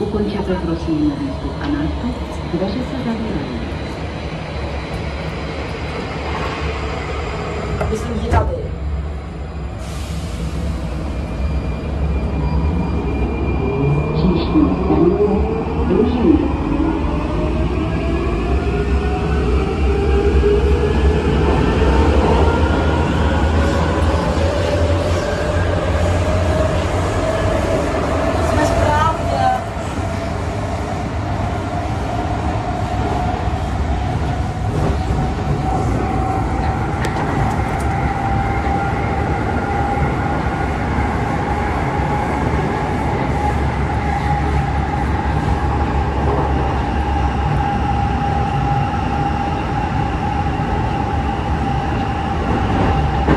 Ukončete prosím výstup a nástup, dveře se zavírají. Myslím, že tady. Příští stanice Ružín.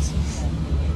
そうか。